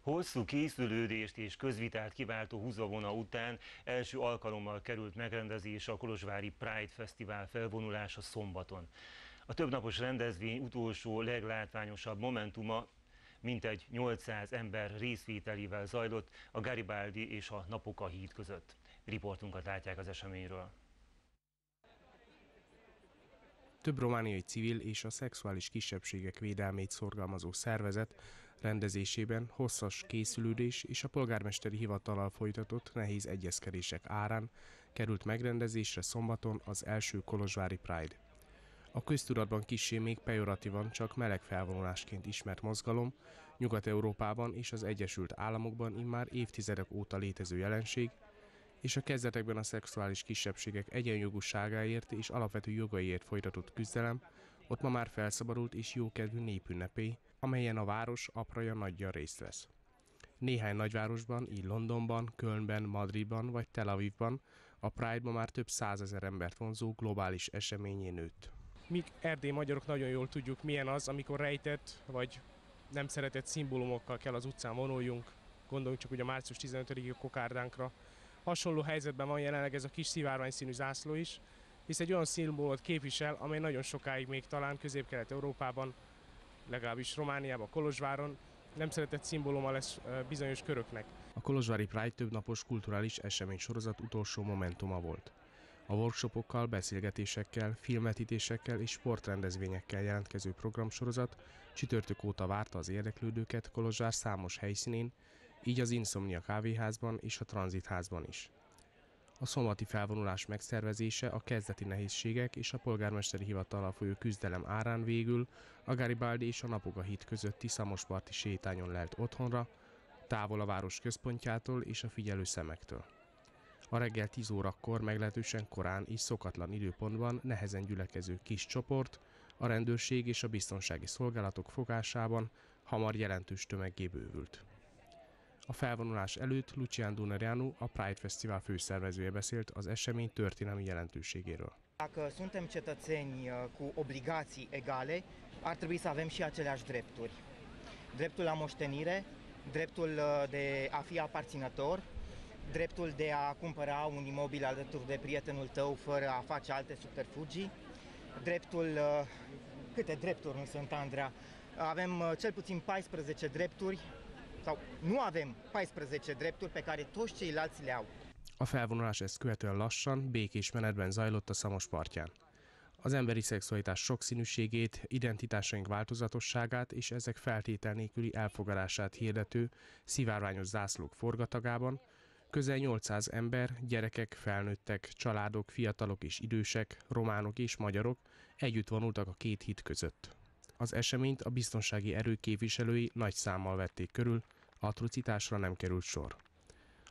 Hosszú készülődést és közvitát kiváltó húzavona után első alkalommal került megrendezésre a Kolozsvári Pride Fesztivál felvonulása szombaton. A többnapos rendezvény utolsó leglátványosabb momentuma mintegy 800 ember részvételével zajlott a Garibaldi és a Napoka híd között. Riportunkat látják az eseményről. Több romániai civil és a szexuális kisebbségek védelmét szorgalmazó szervezet rendezésében hosszas készülődés és a polgármesteri hivatalal folytatott nehéz egyezkedések árán került megrendezésre szombaton az első Kolozsvári Pride. A köztudatban kissé még pejoratívan csak meleg felvonulásként ismert mozgalom, Nyugat-Európában és az Egyesült Államokban immár évtizedek óta létező jelenség, és a kezdetekben a szexuális kisebbségek egyenjogúságáért és alapvető jogaiért folytatott küzdelem, ott ma már felszabadult és jókedvű népünnepé, amelyen a város apraja nagyja részt vesz. Néhány nagyvárosban, így Londonban, Kölnben, Madridban vagy Tel Avivban a Pride-ban már több százezer embert vonzó globális eseményé nőtt. Mi erdély magyarok nagyon jól tudjuk, milyen az, amikor rejtett vagy nem szeretett szimbólumokkal kell az utcán vonuljunk. Gondoljunk csak ugye március 15-i kokárdánkra, Hasonló helyzetben van jelenleg ez a kis szivárvány színű zászló is, hisz egy olyan szimbólumot képvisel, amely nagyon sokáig még talán közép-kelet-európában, legalábbis Romániában, Kolozsváron nem szeretett szimbóluma lesz bizonyos köröknek. A Kolozsvári Pride több napos kulturális esemény sorozat utolsó momentuma volt. A workshopokkal, beszélgetésekkel, filmvetítésekkel és sportrendezvényekkel jelentkező programsorozat csütörtök óta várta az érdeklődőket Kolozsvár számos helyszínén, így az Insomnia kávéházban és a Tranzitházban is. A szombati felvonulás megszervezése a kezdeti nehézségek és a polgármesteri hivatal folyó küzdelem árán végül a Garibaldi és a Napoga híd közötti szamosparti sétányon lelt otthonra, távol a város központjától és a figyelő szemektől. A reggel 10 órakor meglehetősen korán és szokatlan időpontban nehezen gyülekező kis csoport, a rendőrség és a biztonsági szolgálatok fogásában hamar jelentős tömeggé bővült. A felvonulás előtt Lucian Dunăreanu, a Pride Festival főszervezője beszélt az esemény történelmi jelentőségéről. Dacă suntem cetățeni uh, cu obligații egale, ar trebui să avem și aceleași drepturi. Dreptul la moștenire, dreptul uh, de a fi aparținător, dreptul de a cumpăra un imobil alături de prietenul tău fără a face alte subterfugii, dreptul, uh, câte drepturi nu sunt, Andrea? Avem cel puțin 14 drepturi sau nu avem 14 drepturi pe care toți ceilalți le au. A felvonulás ezt követően lassan, békés menetben zajlott a Szamos partján. Az emberi szexualitás sokszínűségét, identitásaink változatosságát és ezek feltétel nélküli elfogadását hirdető szivárványos zászlók forgatagában közel 800 ember, gyerekek, felnőttek, családok, fiatalok és idősek, románok és magyarok együtt vonultak a két híd között. Az eseményt a biztonsági erő képviselői nagy számmal vették körül, atrocitásra nem került sor.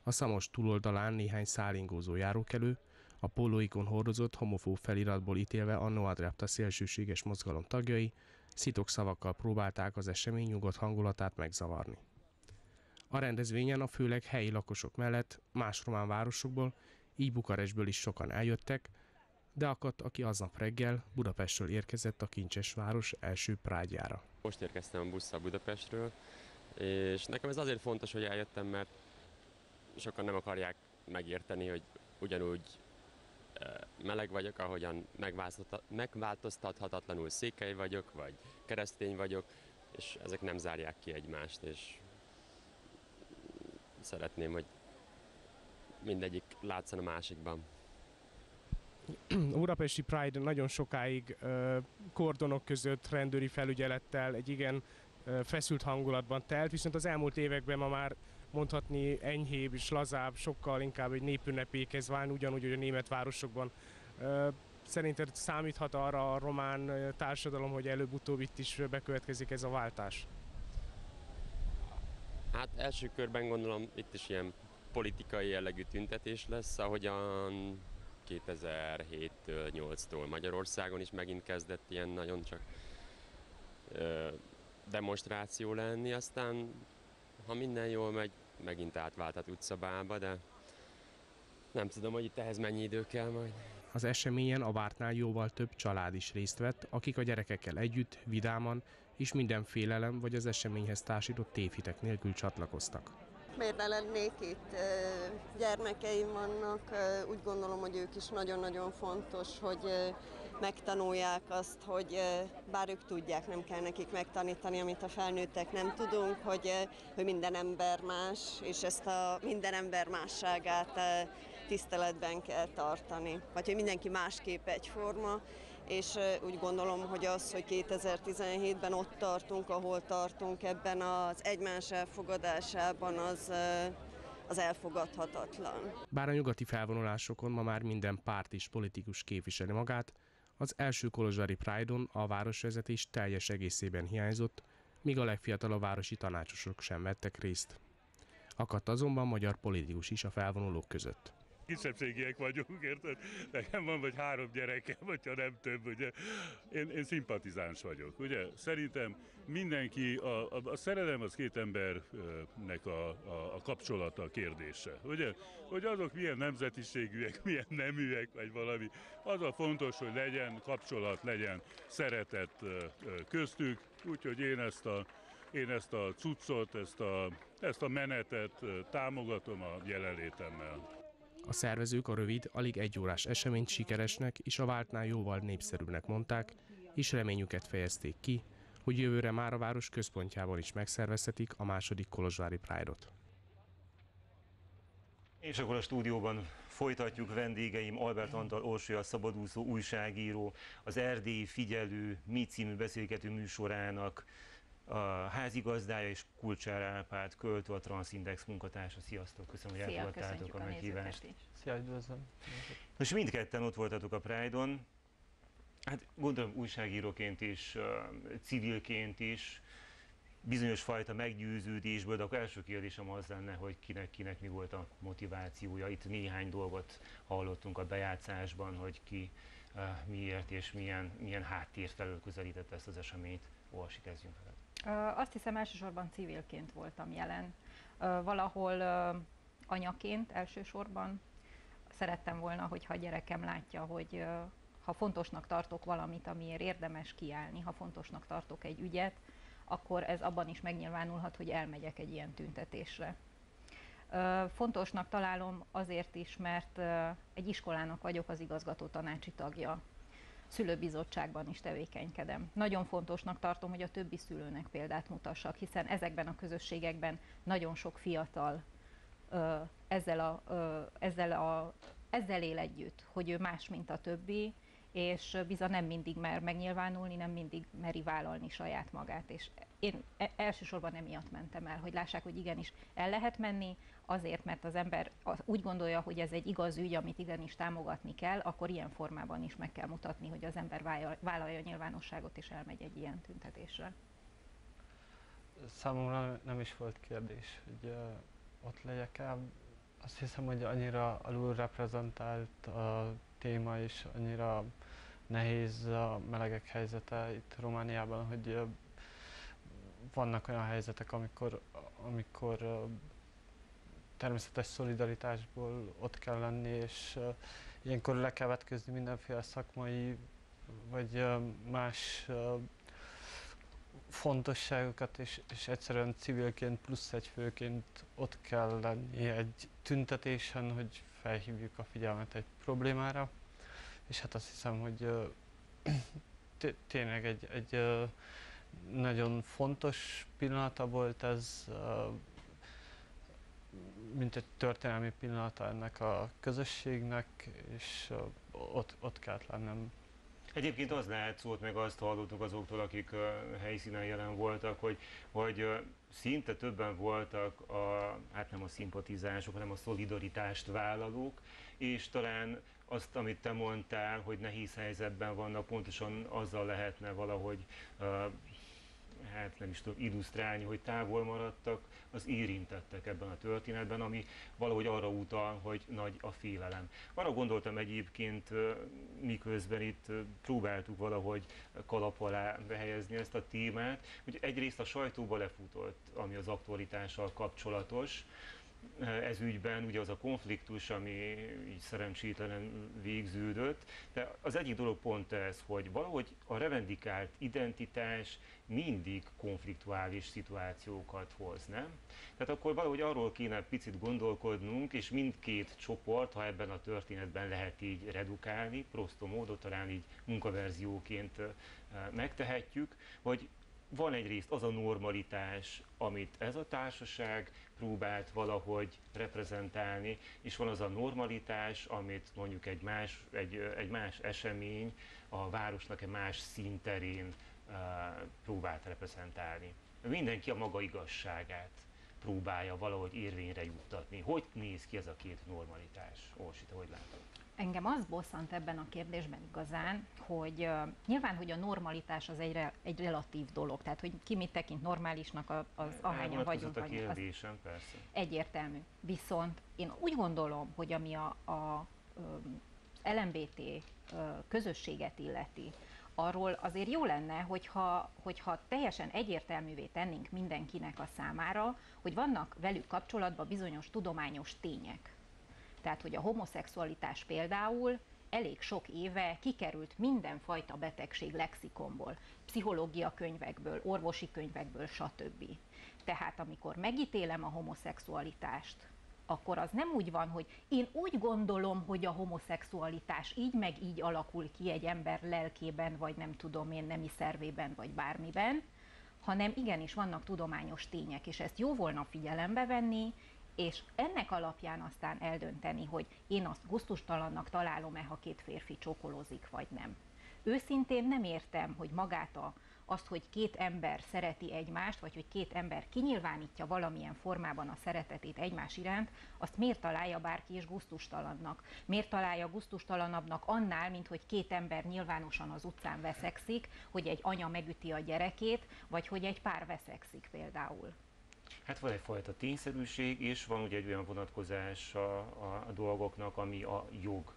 A szamos túloldalán néhány szállingózó járókelő, a pólóikon hordozott homofób feliratból ítélve a Noadrepta szélsőséges mozgalom tagjai, szitok szavakkal próbálták az esemény nyugodt hangulatát megzavarni. A rendezvényen a főleg helyi lakosok mellett más román városokból, így Bukarestből is sokan eljöttek, de akadt, aki aznap reggel Budapestről érkezett a Kincses város első prágyára. Most érkeztem busszal Budapestről, és nekem ez azért fontos, hogy eljöttem, mert sokan nem akarják megérteni, hogy ugyanúgy meleg vagyok, ahogyan megváltoztathatatlanul székely vagyok, vagy keresztény vagyok, és ezek nem zárják ki egymást, és szeretném, hogy mindegyik látszan a másikban. A Budapesti Pride nagyon sokáig kordonok között rendőri felügyelettel egy igen feszült hangulatban telt, viszont az elmúlt években ma már mondhatni enyhébb és lazább, sokkal inkább egy népünnepé kezd válni, ugyanúgy, hogy a német városokban. Szerinted számíthat arra a román társadalom, hogy előbb-utóbb itt is bekövetkezik ez a váltás? Hát első körben gondolom itt is ilyen politikai jellegű tüntetés lesz, ahogyan 2007-től, 8-tól Magyarországon is megint kezdett ilyen nagyon csak ö, demonstráció lenni, aztán ha minden jól megy, megint átváltat utcabába, de nem tudom, hogy itt ehhez mennyi idő kell majd. Az eseményen a vártnál jóval több család is részt vett, akik a gyerekekkel együtt, vidáman és minden félelem vagy az eseményhez társított tévhitek nélkül csatlakoztak. Miért ne lennék itt? Gyermekeim vannak, úgy gondolom, hogy ők is nagyon-nagyon fontos, hogy megtanulják azt, hogy bár ők tudják, nem kell nekik megtanítani, amit a felnőttek nem tudunk, hogy, hogy minden ember más, és ezt a minden ember másságát tiszteletben kell tartani. Vagy hogy mindenki másképp egyforma, és úgy gondolom, hogy az, hogy 2017-ben ott tartunk, ahol tartunk ebben az egymás elfogadásában, az, az elfogadhatatlan. Bár a nyugati felvonulásokon ma már minden párt és politikus képviseli magát, az első Kolozsvári Pride-on a városvezetés teljes egészében hiányzott, míg a legfiatalabb városi tanácsosok sem vettek részt. Akadt azonban magyar politikus is a felvonulók között kisebbségiek vagyunk, érted? Nekem van vagy három gyerekem, vagy ha nem több, ugye. Én, én szimpatizáns vagyok, ugye? Szerintem mindenki, a, a, a szerelem az két embernek a, a, a kapcsolata kérdése, ugye? Hogy azok milyen nemzetiségűek, milyen neműek, vagy valami. Az a fontos, hogy legyen kapcsolat, legyen szeretet köztük, úgyhogy én ezt a én ezt a cuccot, ezt a, ezt a menetet támogatom a jelenlétemmel. A szervezők a rövid, alig egy órás eseményt sikeresnek és a váltnál jóval népszerűbbnek mondták, és reményüket fejezték ki, hogy jövőre már a város központjában is megszervezhetik a második Kolozsvári Pride-ot. És akkor a stúdióban folytatjuk vendégeim Albert Antal Orsolya szabadúszó újságíró, az Erdélyi Figyelő Mi című beszélgető műsorának a házigazdája és Kulcsár Árpád költő, a Transindex munkatársa. Sziasztok, köszönöm, hogy elfogadtátok a meghívást. Szia, üdvözlöm. Most mindketten ott voltatok a Pride-on. Hát gondolom újságíróként is, civilként is, bizonyos fajta meggyőződésből, de akkor első kérdésem az lenne, hogy kinek, kinek mi volt a motivációja. Itt néhány dolgot hallottunk a bejátszásban, hogy ki miért és milyen, milyen háttér felől közelítette ezt az eseményt. Olsi, kezdjünk fel. Azt hiszem elsősorban civilként voltam jelen. Valahol anyaként elsősorban szerettem volna, hogyha a gyerekem látja, hogy ha fontosnak tartok valamit, amiért érdemes kiállni, ha fontosnak tartok egy ügyet, akkor ez abban is megnyilvánulhat, hogy elmegyek egy ilyen tüntetésre. Fontosnak találom azért is, mert egy iskolának vagyok az igazgató tanácsi tagja szülőbizottságban is tevékenykedem. Nagyon fontosnak tartom, hogy a többi szülőnek példát mutassak, hiszen ezekben a közösségekben nagyon sok fiatal ezzel, a, ezzel, a, ezzel él együtt, hogy ő más, mint a többi, és bizony nem mindig mer megnyilvánulni, nem mindig meri vállalni saját magát. És én e, elsősorban emiatt mentem el, hogy lássák, hogy igenis el lehet menni, azért, mert az ember úgy gondolja, hogy ez egy igaz ügy, amit igenis támogatni kell, akkor ilyen formában is meg kell mutatni, hogy az ember vállalja a nyilvánosságot és elmegy egy ilyen tüntetésre. Számomra nem is volt kérdés, hogy ott legyek el. Azt hiszem, hogy annyira alul reprezentált a téma, és annyira nehéz a melegek helyzete itt Romániában, hogy vannak olyan helyzetek, amikor, amikor természetes szolidaritásból ott kell lenni, és ilyenkor le kell vetközni mindenféle szakmai vagy más fontosságokat, és, és egyszerűen civilként plusz egy főként ott kell lenni egy tüntetésen, hogy felhívjuk a figyelmet egy problémára, és hát azt hiszem, hogy tényleg egy, egy nagyon fontos pillanata volt ez, mint egy történelmi pillanata ennek a közösségnek, és ott, ott kellett lennem. Egyébként az látszott, meg azt hallottuk azoktól, akik helyszínen jelen voltak, hogy, hogy szinte többen voltak a, hát nem a szimpatizások, hanem a szolidaritást vállalók, és talán azt, amit te mondtál, hogy nehéz helyzetben vannak, pontosan azzal lehetne valahogy uh, hát nem is tudom, illusztrálni, hogy távol maradtak az érintettek ebben a történetben, ami valahogy arra utal, hogy nagy a félelem. Arra gondoltam egyébként, miközben itt próbáltuk valahogy kalap alá behelyezni ezt a témát, hogy egyrészt a sajtóba lefutott, ami az aktualitással kapcsolatos, ez ügyben, ugye az a konfliktus, ami így szerencsétlen végződött, de az egyik dolog pont ez, hogy valahogy a revendikált identitás mindig konfliktuális szituációkat hoz, nem? Tehát akkor valahogy arról kéne picit gondolkodnunk, és mindkét csoport, ha ebben a történetben lehet így redukálni, prostó módot talán így munkaverzióként megtehetjük, hogy van egyrészt az a normalitás, amit ez a társaság próbált valahogy reprezentálni, és van az a normalitás, amit mondjuk egy más, egy, egy más esemény a városnak egy más színterén uh, próbált reprezentálni. Mindenki a maga igazságát próbálja valahogy érvényre juttatni. Hogy néz ki ez a két normalitás? Orsi, te hogy látod? Engem az bosszant ebben a kérdésben igazán, hogy uh, nyilván, hogy a normalitás az egy, re, egy relatív dolog, tehát hogy ki mit tekint normálisnak, az, az ahányan vagyunk. A kérdésem, az persze. Egyértelmű. Viszont én úgy gondolom, hogy ami a, a, a LMBT közösséget illeti, arról azért jó lenne, hogyha, hogyha teljesen egyértelművé tennénk mindenkinek a számára, hogy vannak velük kapcsolatban bizonyos tudományos tények tehát, hogy a homoszexualitás például elég sok éve kikerült mindenfajta betegség lexikonból, pszichológia könyvekből, orvosi könyvekből, stb. Tehát amikor megítélem a homoszexualitást, akkor az nem úgy van, hogy én úgy gondolom, hogy a homoszexualitás így meg így alakul ki egy ember lelkében, vagy nem tudom én, nemi szervében, vagy bármiben, hanem igenis vannak tudományos tények, és ezt jó volna figyelembe venni, és ennek alapján aztán eldönteni, hogy én azt guztustalannak találom-e, ha két férfi csókolózik, vagy nem. Őszintén nem értem, hogy magát a, azt, hogy két ember szereti egymást, vagy hogy két ember kinyilvánítja valamilyen formában a szeretetét egymás iránt, azt miért találja bárki is guztustalannak? Miért találja guztustalanabbnak annál, mint hogy két ember nyilvánosan az utcán veszekszik, hogy egy anya megüti a gyerekét, vagy hogy egy pár veszekszik például? Hát van egyfajta tényszerűség, és van ugye egy olyan vonatkozás a, a, dolgoknak, ami a jog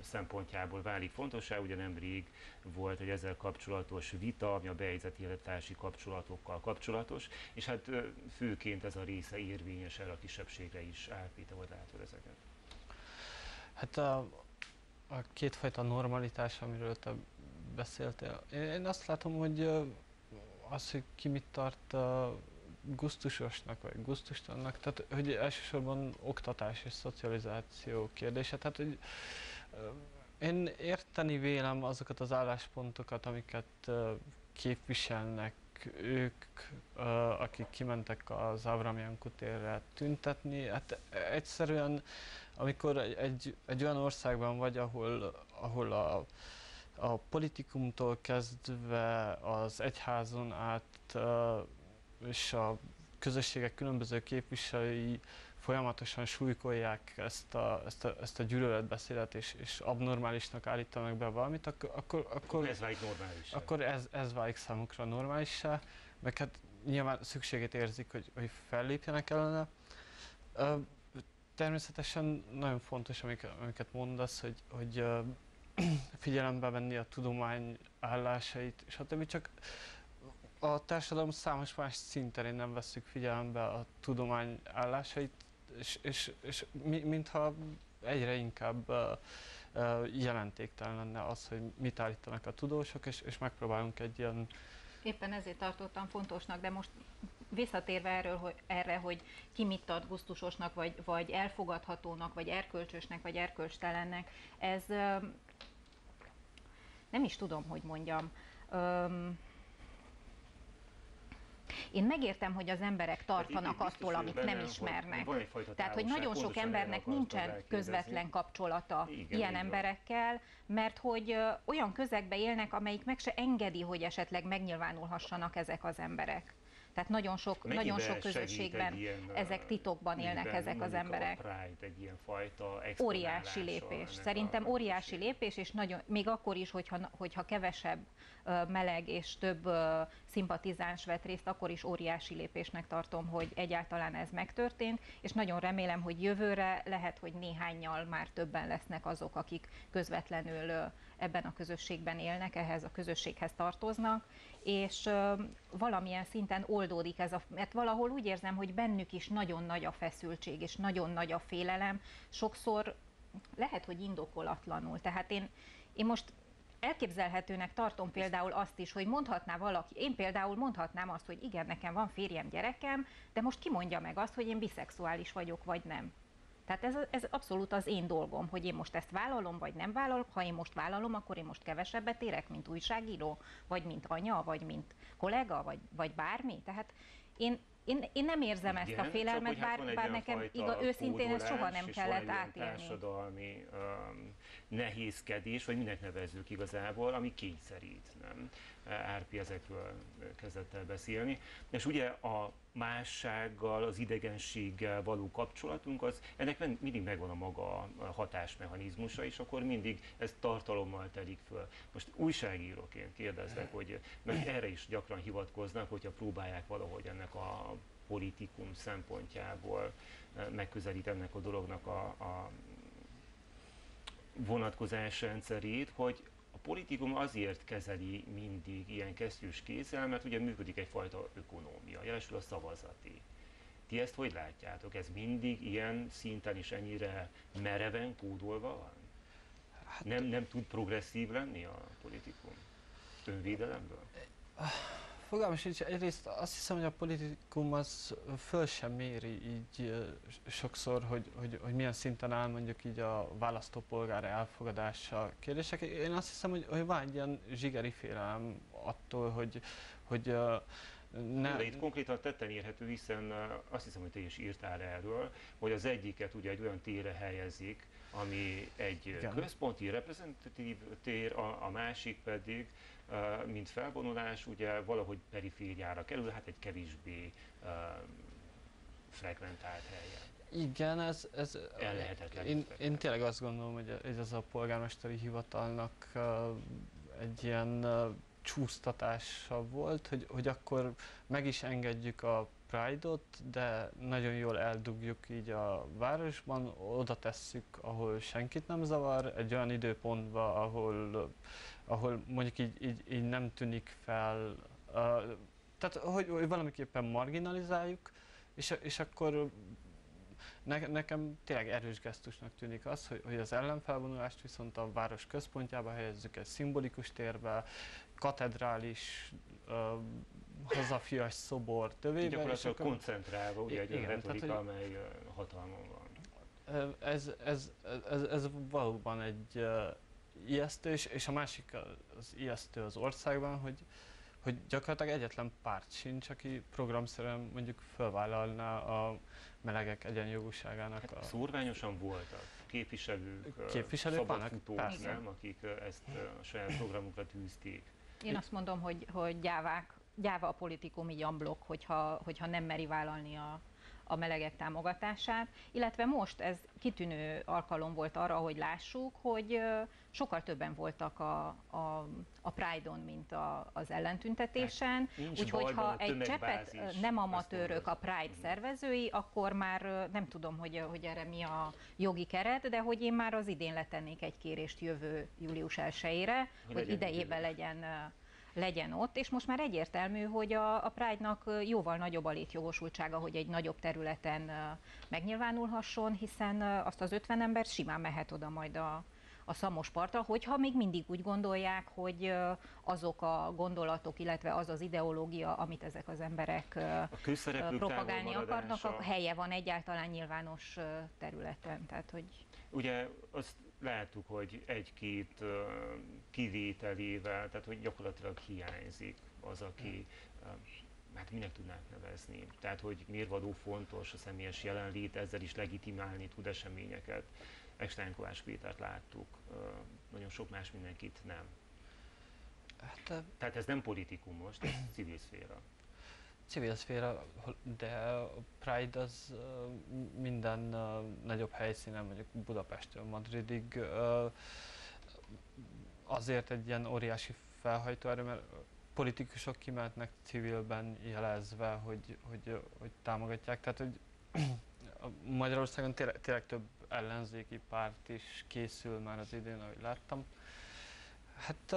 szempontjából válik fontossá. Ugye nemrég volt egy ezzel kapcsolatos vita, ami a bejegyzett élettársi kapcsolatokkal kapcsolatos, és hát főként ez a része érvényes erre a kisebbségre is áll. Péter, hogy látod ezeket? Hát a, a kétfajta normalitás, amiről te beszéltél, én azt látom, hogy az, hogy ki mit tart gusztusosnak vagy gusztustalannak, tehát hogy elsősorban oktatás és szocializáció kérdése, tehát hogy én érteni vélem azokat az álláspontokat, amiket képviselnek ők, akik kimentek az Avram Jankutérre tüntetni, hát egyszerűen amikor egy, egy olyan országban vagy, ahol, ahol a, a politikumtól kezdve az egyházon át és a közösségek különböző képviselői folyamatosan súlykolják ezt a, ezt a, ezt a gyűlöletbeszédet, és, és abnormálisnak állítanak be valamit, akkor, akkor, akkor ez válik normális. Akkor ez, ez válik számukra normálissá, meg hát nyilván szükségét érzik, hogy, hogy fellépjenek ellene. Természetesen nagyon fontos, amiket, amiket mondasz, hogy, hogy figyelembe venni a tudomány állásait, stb. Csak a társadalom számos más szinterén nem veszük figyelembe a tudomány állásait, és, és, és mi, mintha egyre inkább jelentéktelen lenne az, hogy mit állítanak a tudósok, és, és megpróbálunk egy ilyen... Éppen ezért tartottam fontosnak, de most visszatérve erről, hogy, erre, hogy ki mit tart gusztusosnak, vagy, vagy elfogadhatónak, vagy erkölcsösnek, vagy erkölcstelennek, ez nem is tudom, hogy mondjam. Um, én megértem, hogy az emberek tartanak hát attól, amit nem ismernek. Hogy Tehát, hogy nagyon sok embernek nincsen közvetlen kapcsolata igen, ilyen emberekkel, mert hogy olyan közegbe élnek, amelyik meg se engedi, hogy esetleg megnyilvánulhassanak ezek az emberek. Tehát nagyon sok, nagyon sok közösségben ilyen, ezek titokban élnek ezek az emberek. A Pride egy ilyen fajta Óriási lépés. Szerintem óriási lépés, és nagyon, még akkor is, hogyha, hogyha kevesebb meleg és több szimpatizáns vett részt, akkor is óriási lépésnek tartom, hogy egyáltalán ez megtörtént, és nagyon remélem, hogy jövőre lehet, hogy néhányal már többen lesznek azok, akik közvetlenül ebben a közösségben élnek, ehhez a közösséghez tartoznak, és valamilyen szinten oldódik ez a, mert valahol úgy érzem, hogy bennük is nagyon nagy a feszültség, és nagyon nagy a félelem, sokszor lehet, hogy indokolatlanul. Tehát én, én most elképzelhetőnek tartom például azt is, hogy mondhatná valaki, én például mondhatnám azt, hogy igen, nekem van férjem, gyerekem, de most ki mondja meg azt, hogy én biszexuális vagyok, vagy nem. Tehát ez, ez abszolút az én dolgom, hogy én most ezt vállalom, vagy nem vállalom. Ha én most vállalom, akkor én most kevesebbet érek, mint újságíró, vagy mint anya, vagy mint kollega, vagy, vagy bármi. Tehát én, én, én nem érzem Igen, ezt a félelmet, csak, hát bár, bár nekem igaz, őszintén ezt soha nem kellett átélni. társadalmi um, nehézkedés, vagy minek nevezzük igazából, ami kényszerít, nem? Árpi ezekről kezdett el beszélni. És ugye a mássággal, az idegenséggel való kapcsolatunk, az, ennek mindig megvan a maga hatásmechanizmusa, és akkor mindig ez tartalommal telik föl. Most újságíróként kérdezlek, hogy mert erre is gyakran hivatkoznak, hogyha próbálják valahogy ennek a politikum szempontjából megközelítenek a dolognak a, a vonatkozás rendszerét, hogy a politikum azért kezeli mindig ilyen kesztyűs kézzel, mert ugye működik egyfajta ökonómia, jelesül a szavazati. Ti ezt hogy látjátok? Ez mindig ilyen szinten is ennyire mereven kódolva van? Hát, nem, nem tud progresszív lenni a politikum? Önvédelemből? Fogalmam sincs, egyrészt azt hiszem, hogy a politikum az föl sem méri így sokszor, hogy, hogy, hogy milyen szinten áll mondjuk így a választópolgár elfogadása kérdések. Én azt hiszem, hogy, hogy van egy ilyen zsigeri félelem attól, hogy, hogy ne... De itt konkrétan tetten érhető, hiszen azt hiszem, hogy te is írtál erről, hogy az egyiket ugye egy olyan térre helyezik, ami egy Igen. központi reprezentatív tér, a, a másik pedig mint felvonulás, ugye valahogy perifériára kerül, hát egy kevésbé frekventált helyen. Igen, ez, ez én, én tényleg azt gondolom, hogy ez a polgármesteri hivatalnak egy ilyen csúsztatása volt, hogy, hogy akkor meg is engedjük a Pride-ot, de nagyon jól eldugjuk így a városban, oda tesszük, ahol senkit nem zavar, egy olyan időpontba, ahol ahol mondjuk így, így, így nem tűnik fel, uh, tehát hogy, hogy valamiképpen marginalizáljuk, és, és akkor ne, nekem tényleg erős gesztusnak tűnik az, hogy, hogy az ellenfelvonulást viszont a város központjába helyezzük egy szimbolikus térbe, katedrális, uh, hazafias szobor tövébe. Gyakorlatilag akkor... koncentrálva, ugye egy igen, retorika, tehát, hogy, amely hatalmon van. Ez, ez, ez, ez valóban egy ijesztő, és, és a másik az ijesztő az országban, hogy, hogy gyakorlatilag egyetlen párt sincs, aki programszerűen mondjuk felvállalná a melegek egyenjogúságának hát a... Szórványosan voltak képviselők, képviselők vannak, persze. nem, akik ezt a saját programukra tűzték. Én azt mondom, hogy, hogy gyávák, gyáva a politikum így amblok, hogyha, hogyha nem meri vállalni a, a melegek támogatását, illetve most ez kitűnő alkalom volt arra, hogy lássuk, hogy sokkal többen voltak a, a, a Pride-on, mint a, az ellentüntetésen. Úgyhogy ha egy csepet nem amatőrök a Pride szervezői, akkor már nem tudom, hogy, hogy erre mi a jogi keret, de hogy én már az idén letennék egy kérést jövő július 1-ére, hogy, hogy idejében legyen legyen ott, és most már egyértelmű, hogy a, a Pride-nak jóval nagyobb a létjogosultsága, hogy egy nagyobb területen megnyilvánulhasson, hiszen azt az 50 ember simán mehet oda majd a, a szamos partra, hogyha még mindig úgy gondolják, hogy azok a gondolatok, illetve az az ideológia, amit ezek az emberek a propagálni akarnak, a helye van egyáltalán nyilvános területen. Tehát, hogy... Ugye azt láttuk, hogy egy-két kivételével, tehát hogy gyakorlatilag hiányzik az, aki hát minek tudnánk nevezni. Tehát, hogy mérvadó fontos a személyes jelenlét, ezzel is legitimálni tud eseményeket. Ekstein Kovács Pétert láttuk, nagyon sok más mindenkit nem. Hát, Tehát ez nem politikum most, ez civil szféra. Civil szféra, de a Pride az minden nagyobb helyszínen, mondjuk Budapestől Madridig azért egy ilyen óriási felhajtóerő, mert politikusok kimehetnek civilben jelezve, hogy, hogy, hogy támogatják. Tehát, hogy Magyarországon tényleg, tényleg több ellenzéki párt is készül már az idén, ahogy láttam. Hát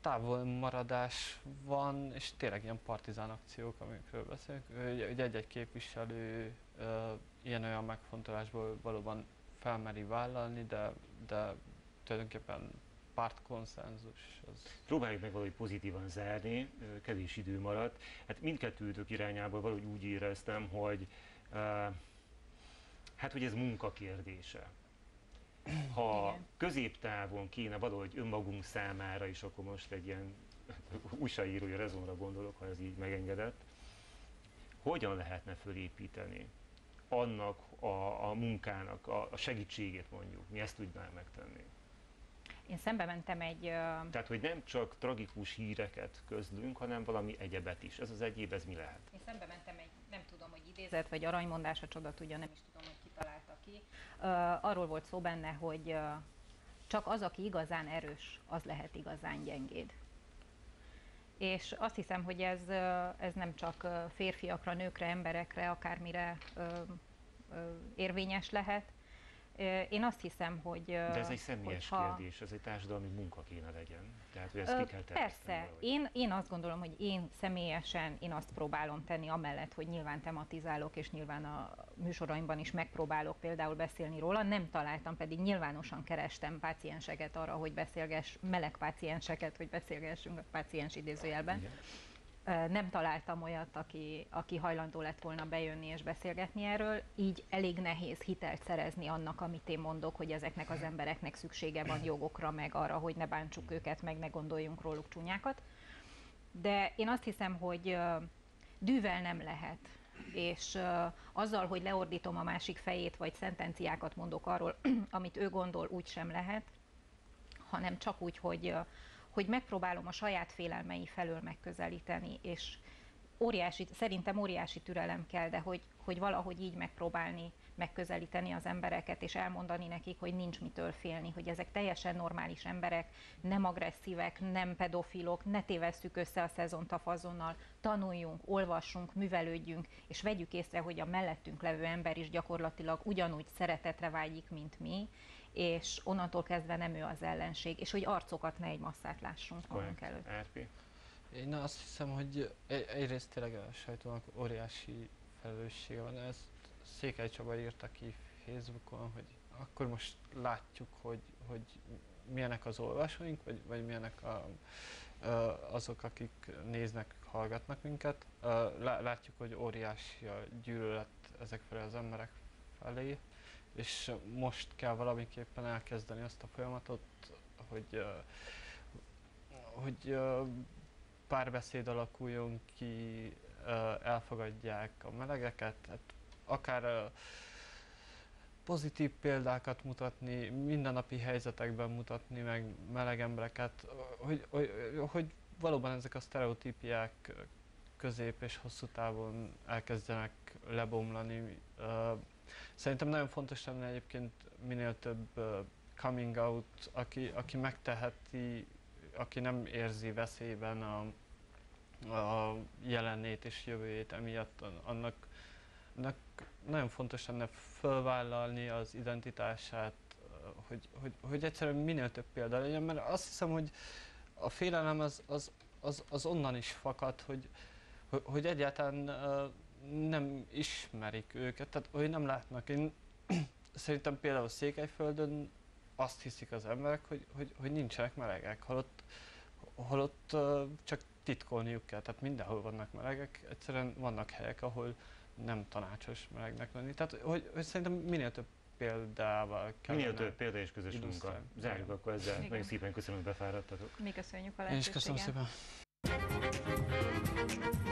távolmaradás van, és tényleg ilyen partizán akciók, amikről beszélünk, hogy egy-egy képviselő ilyen-olyan megfontolásból valóban felmeri vállalni, de, de tulajdonképpen pártkonszenzus. Az... Próbáljuk meg valahogy pozitívan zárni, kevés idő maradt. Hát mindkettőtök irányából valahogy úgy éreztem, hogy uh, hát hogy ez munka kérdése. Ha Igen. középtávon kéne valahogy önmagunk számára, és akkor most egy ilyen újságírói rezonra gondolok, ha ez így megengedett, hogyan lehetne fölépíteni annak a, a munkának a, a segítségét mondjuk, mi ezt tudnánk megtenni? Én szembe mentem egy... Uh... Tehát, hogy nem csak tragikus híreket közlünk, hanem valami egyebet is. Ez az egyéb, ez mi lehet? Én szembe mentem egy, nem tudom, hogy idézet vagy aranymondás, a csoda tudja, nem is tudom, hogy ki találta ki. Uh, arról volt szó benne, hogy uh, csak az, aki igazán erős, az lehet igazán gyengéd. És azt hiszem, hogy ez, ez nem csak férfiakra, nőkre, emberekre, akármire érvényes lehet, én azt hiszem, hogy... De ez egy személyes hogyha... kérdés, ez egy társadalmi munka kéne legyen. Tehát, hogy ezt ki kell Persze, én, én azt gondolom, hogy én személyesen én azt próbálom tenni, amellett, hogy nyilván tematizálok, és nyilván a műsoraimban is megpróbálok például beszélni róla. Nem találtam, pedig nyilvánosan kerestem pácienseket arra, hogy beszélgess, meleg pácienseket, hogy beszélgessünk a páciens idézőjelben. Igen nem találtam olyat, aki, aki hajlandó lett volna bejönni és beszélgetni erről, így elég nehéz hitelt szerezni annak, amit én mondok, hogy ezeknek az embereknek szüksége van jogokra, meg arra, hogy ne bántsuk őket, meg ne gondoljunk róluk csúnyákat. De én azt hiszem, hogy dűvel nem lehet, és azzal, hogy leordítom a másik fejét, vagy szentenciákat mondok arról, amit ő gondol, úgy sem lehet, hanem csak úgy, hogy hogy megpróbálom a saját félelmei felől megközelíteni, és óriási, szerintem óriási türelem kell, de hogy, hogy valahogy így megpróbálni megközelíteni az embereket, és elmondani nekik, hogy nincs mitől félni, hogy ezek teljesen normális emberek, nem agresszívek, nem pedofilok, ne tévesszük össze a szezont a tanuljunk, olvassunk, művelődjünk, és vegyük észre, hogy a mellettünk levő ember is gyakorlatilag ugyanúgy szeretetre vágyik, mint mi, és onnantól kezdve nem ő az ellenség, és hogy arcokat ne egy masszát lássunk magunk előtt. RP. Én azt hiszem, hogy egyrészt tényleg a sajtónak óriási felelőssége van. Ezt Székely Csaba írta ki Facebookon, hogy akkor most látjuk, hogy, hogy milyenek az olvasóink, vagy, vagy milyenek a, azok, akik néznek, hallgatnak minket. Látjuk, hogy óriási a gyűlölet ezek felé az emberek felé, és most kell valamiképpen elkezdeni azt a folyamatot, hogy, hogy párbeszéd alakuljon ki, elfogadják a melegeket, hát akár pozitív példákat mutatni, mindennapi helyzetekben mutatni meg meleg embereket, hogy, hogy, hogy valóban ezek a sztereotípiák közép és hosszú távon elkezdenek lebomlani. Szerintem nagyon fontos lenne egyébként minél több coming out, aki, aki megteheti, aki nem érzi veszélyben a, a jelenét és jövőjét emiatt, annak, annak nagyon fontos lenne fölvállalni az identitását, hogy, hogy, hogy egyszerűen minél több példa legyen, mert azt hiszem, hogy a félelem az, az, az, az onnan is fakad, hogy, hogy egyáltalán nem ismerik őket, tehát hogy nem látnak. Én szerintem például Székelyföldön azt hiszik az emberek, hogy, hogy, hogy nincsenek melegek, holott, holott uh, csak titkolniuk kell, tehát mindenhol vannak melegek, egyszerűen vannak helyek, ahol nem tanácsos melegnek lenni. Tehát, hogy, hogy szerintem minél több példával kell. Minél több példa és közös munka. Zárjuk akkor ezzel. Igen. Nagyon szépen köszönöm, hogy befáradtatok. Mi köszönjük a lehetőséget. Én is köszönöm szépen. フフフフフ。